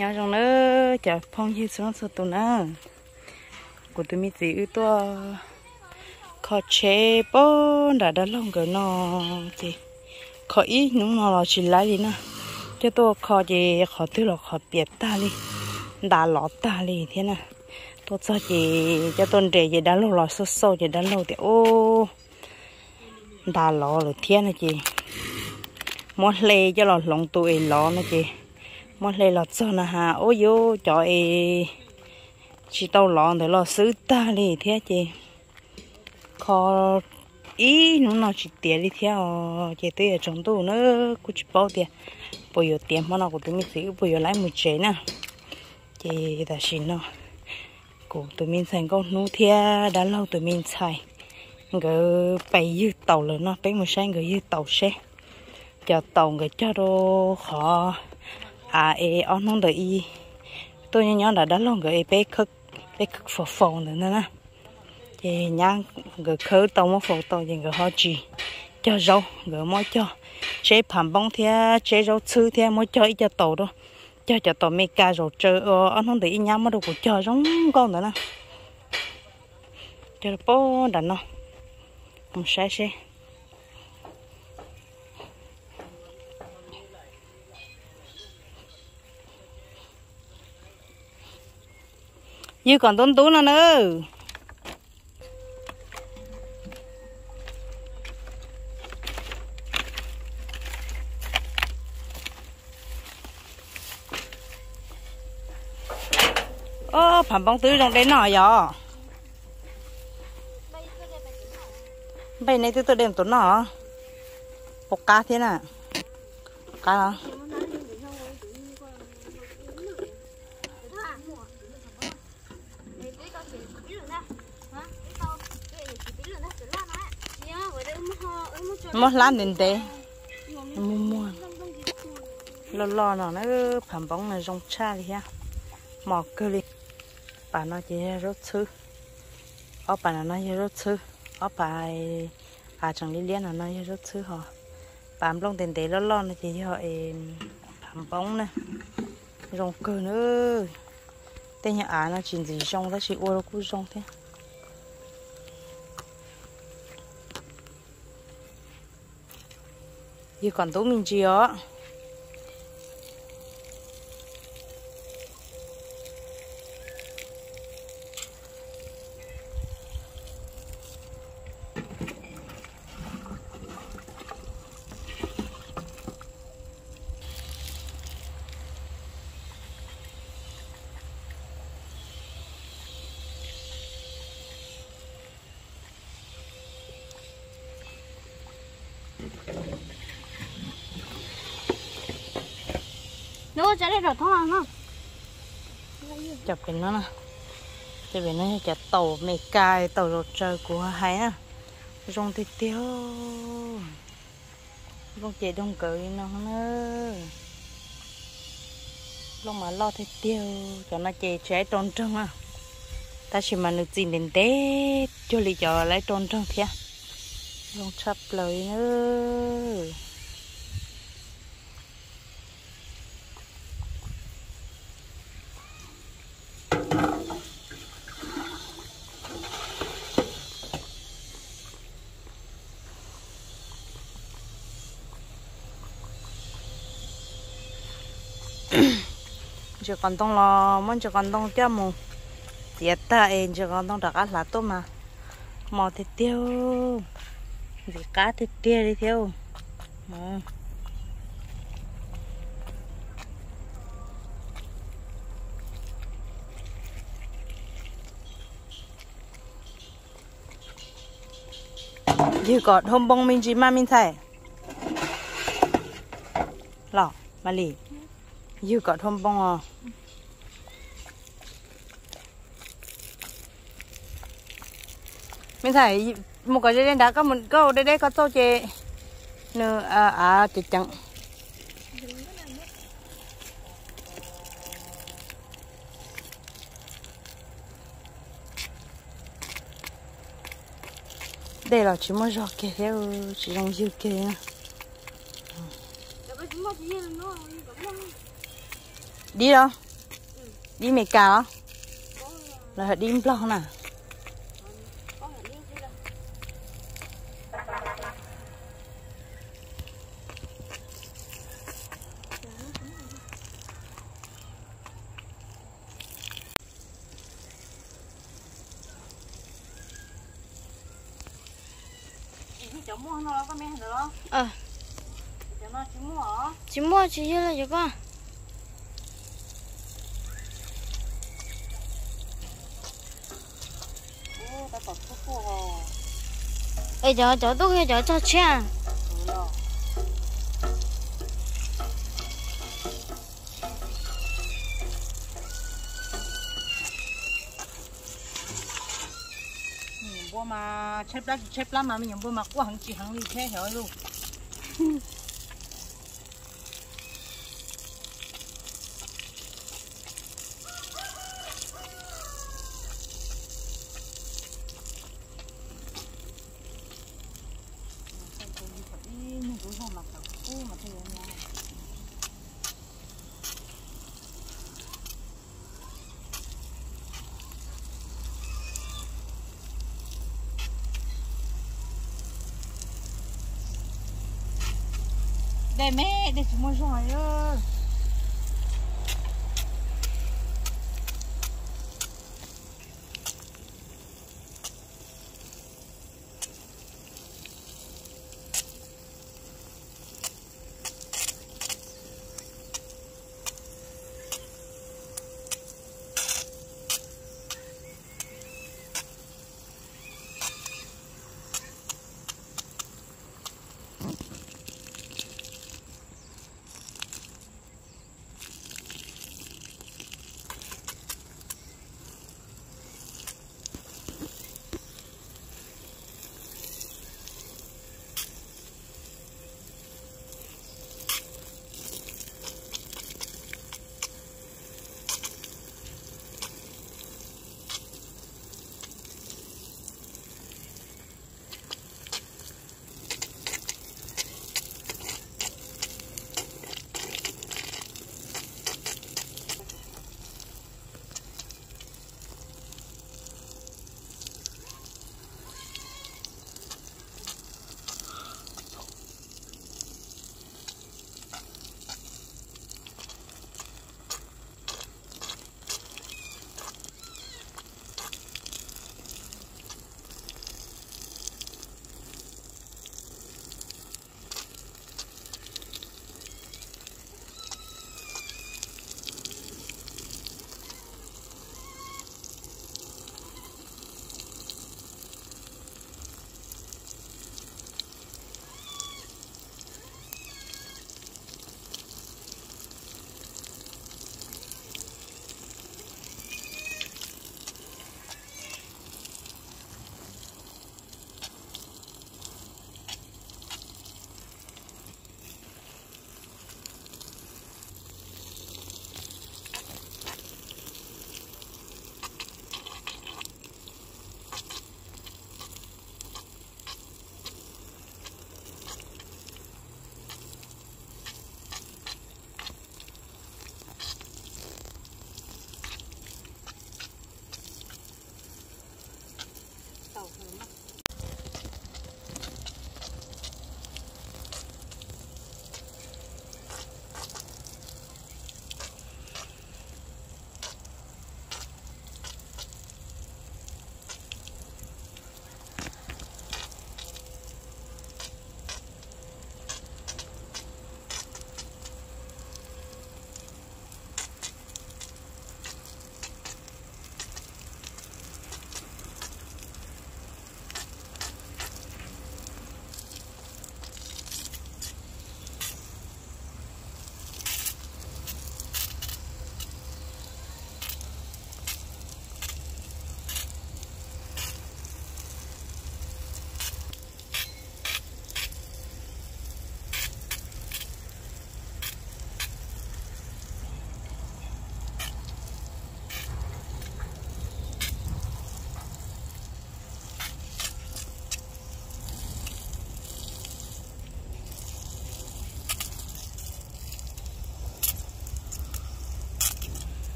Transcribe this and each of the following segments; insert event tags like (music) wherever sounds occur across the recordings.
nhau trong nó chả phong như xuống số tụ nữa của tụi mình chỉ ưu to. Khó chế bó đã đã lòng cái nó chị khó ý những nó là chỉ lại đi nè cho tôi khó gì khó thứ là khó biệt ta đi đã lọt ta đi thế nè tôi cho chị cho tôi để gì đã lâu là sâu sâu gì đã lâu thì ô. Đã lọ rồi thiên nè chị muốn lê cho là lòng tụi lọ nè chị muốn lê là cho nà hà ô yo cho e chỉ tao lọ để lo sứ ta đi thế chị. Khó ý, nó nó chỉ tiền đi theo chị tôi à? ở trong tù nữa cũng chỉ bao tiền bây giờ tiền mà nó của tôi mình giữ bây giờ lấy một chế nè. Chị ta xin nó. Của tụi mình thành con nô thia à, đã lâu tụi mình xài. Ngờ bay dư tàu rồi nó bé một sáng ngờ dư tàu xe. Cho tàu người cho đồ khó à e on không đợi y tôi nhớ nhớ là đã lâu người bé khất bé khất phổ phổ nữa nè. Thì nhá người khớ tàu mà phổ tàu thì người họ chỉ cho rau người mỗi cho. Chế phẩm bông thì chế rau chư thì mỗi cho ít cho tàu đó, cho cho tàu mấy ca rồi chơi ờ anh không để nhá mà đâu có cho giống con nữa nè. Cho bố đàn nó. Không sai sai như còn tốn tú nữa nữa ô phẩm bóng tứ đang đến nổi giờ bây này tôi tôi đem tốn nọ. Bột cá thế nè cá đó. Mất lan đến thế mua mua. Lo lo nó nó phản bóng này rong cha đi ha mò cơ đi. Bà nó chỉ rốt thứ. Ở bà nó rất thứ. Ở bà à chẳng đi liên nó rất thứ họ bà lông tiền tế lo lo nó chỉ họ làm bóng này rong cơ nữa. Tên nhà à nó chỉ gì rong đó chỉ ô nó cũng rong thế? Giờ còn tốt mình chưa. Nó chạy đây rồi thôi không? Chụp hình nó nè chụp hình nó chụp tàu mẹ cài tàu rột trời của hai á, à. rong thì tiêu. Rong chạy đông cười nó nữa lúc mà lo thì tiêu cho nó chạy trái tròn trơn à. Ta chỉ mà được xin đến tết cho lý cho lấy tròn trơn kia à. rong chập lời nữa chỉ còn đông lo muốn chỉ còn đông cho mù tiệt ta em chỉ còn đông đặc ăn là tôm mà. Mò thịt tiêu. Gì cá thịt tiêu đi tiêu mò. Như có hôm bông mình chỉ mà mình thấy. Lọ, mà lì như cả hôm bông à mình thấy một cái đây đã có một câu đây đây có tô chè. Nè à à chị chẳng đây là chỉ muốn giọt kẹt theo, chỉ dùng dư kẹt đi đâu đi mày cào là đi lo mua nó có mẹ được không? Ờ. Cháu nó chú mua hả? Chỉ mua chỉ là gì con? Ê giờ giờ tôi nghe giờ cho chuyện. Ừ bố mà chép lắm chép lắm mà mình bố mà quá hàng chỉ hàng đi thế hiểu luôn (laughs) đây mẹ đây chúng mua rồi ơi.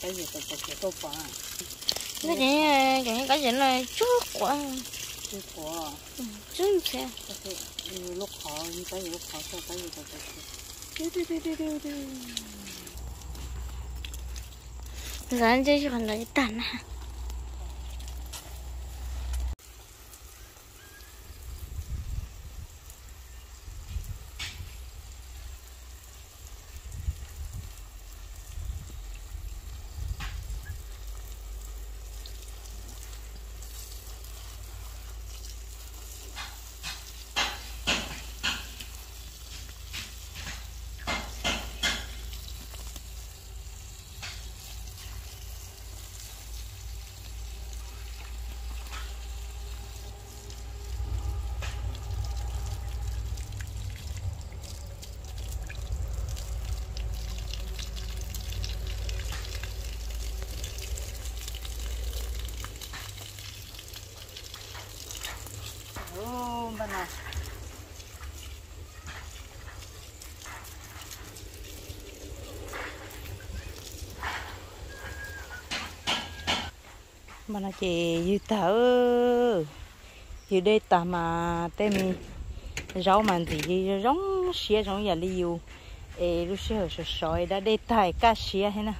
cái gì tụt tụt tụt quá cái này cái gì cái gì là chút quá chút quá chút xe lúc khó cái gì lúc khó cho cái gì tụt tụt tụt tụt tụt tụt tụt tụt tụt tụt tụt tụt tụt tụt tụt tụt tụt tụt mà nó chỉ như thở. Dư đây ta mà tem rau mà thì giống xía giống giờ liu ê, lúc xưa sợ sỏi đã đây thải cá xía thế nè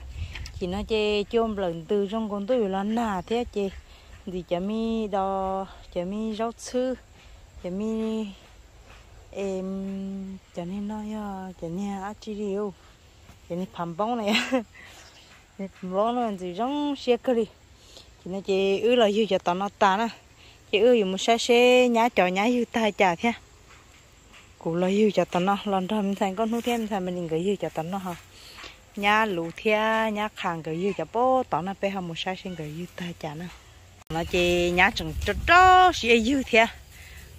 chỉ nó chơi chôm lần từ trong con tôi là nà thế chơi thì chả mi đo, chả mi rau sư chả mi, em, chả nên nói ờ, chả nên ăn chi điều chả nên phàm bông này (laughs) phàm bông nó thì giống xía đi chỉ nó chỉ ư là yêu cho tao nó ta nè chỉ ư dùng một xe xe nhá trò nhá yêu ta chả thế cụ là yêu cho tao nó. Lần đầu mình thành con hú thêm thành mình gửi yêu cho tao nó hả? Nhá lũ thia, nhá khang gửi yêu cho bố, tao nó bé hơn một xe xe gửi yêu ta chả nè nó chỉ nhá chừng cho cho sẽ yêu thia.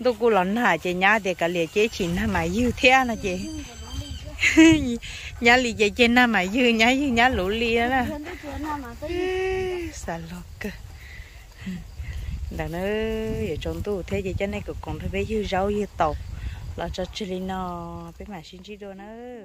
Tôi cụ lần hà chỉ nhá để cái liệt chế chỉ nằm mà yêu thia nó chỉ nhá lì chế trên nằm mà yêu nhá yêu nhá lũ lì đó. Xà lọc cơ. Đàn nó ở trong tủ thế gì cho nên cũng còn phải biết yêu rau yêu tàu. Là cho chị nó biết mà xin chị đồ nữa